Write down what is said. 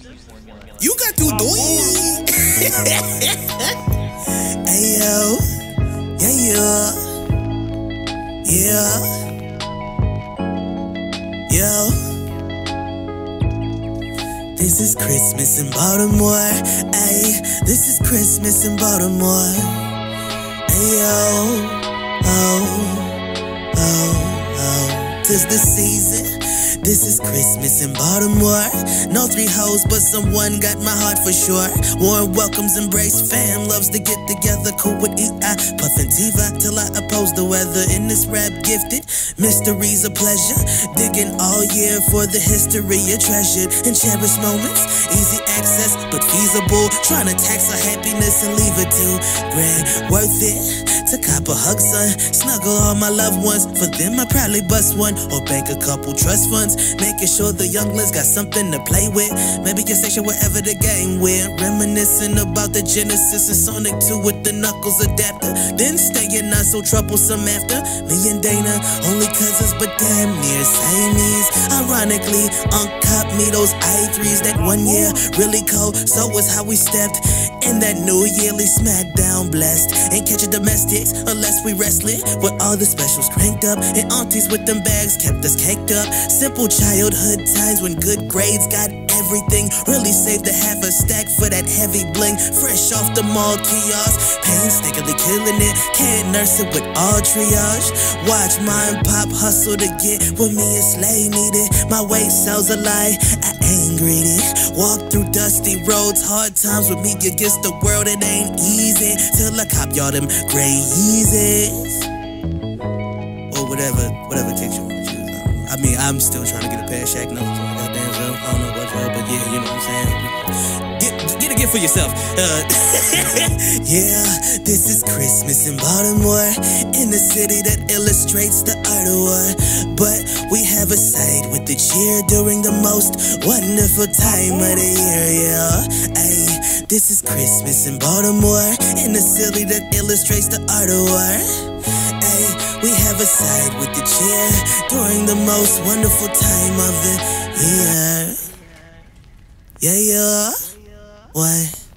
You got to do it. hey yo, yeah yeah, yeah, yo. This is Christmas in Baltimore. Ay, this is Christmas in Baltimore. Hey yo, oh, oh, oh. oh. Tis the season this is Christmas in Baltimore. No three hoes, but someone got my heart for sure. Warm welcomes, embrace fam, loves to get together. Cool with E.I. Puffin' Tiva till I oppose the weather. In this rap gifted, mysteries a pleasure. Digging all year for the history of treasured and cherished moments. Easy access, but feasible. Trying to tax our happiness and leave it to grand. Worth it to cop a hug, son. Snuggle all my loved ones. For them, I probably bust one or bank a couple trust funds making sure the younglings got something to play with. Maybe a station wherever the game went. Reminiscing about the Genesis and Sonic 2 with the Knuckles adapter. Then staying not so troublesome after. Me and Dana, only cousins, but damn near samies. Ironically, Unc me those i3s that one year. Really cold, so was how we stepped in that new yearly smackdown blessed. Ain't catching domestics unless we wrestling. With all the specials cranked up, and aunties with them bags kept us caked up. Simple Simple childhood times when good grades got everything. Really saved a half a stack for that heavy bling. Fresh off the mall kiosk, painstakingly killing it. Can't nurse it with all triage. Watch mine pop hustle to get what me and Slay needed. My weight sounds a lie, I ain't greedy. Walk through dusty roads, hard times with me against the world. It ain't easy till I cop y'all them gray Yeezys. Or whatever, whatever kicks you want to choose. I mean, I'm still trying to get a pair of on my goddamn. I don't know what's up, but yeah, you know what I'm saying. For yourself. Uh, yeah, this is Christmas in Baltimore, in the city that illustrates the art of war. But we have a side with the cheer during the most wonderful time of the year, yeah. Ay, this is Christmas in Baltimore, in the city that illustrates the art of war. We have a side with the cheer during the most wonderful time of the year. Yeah, yeah. What?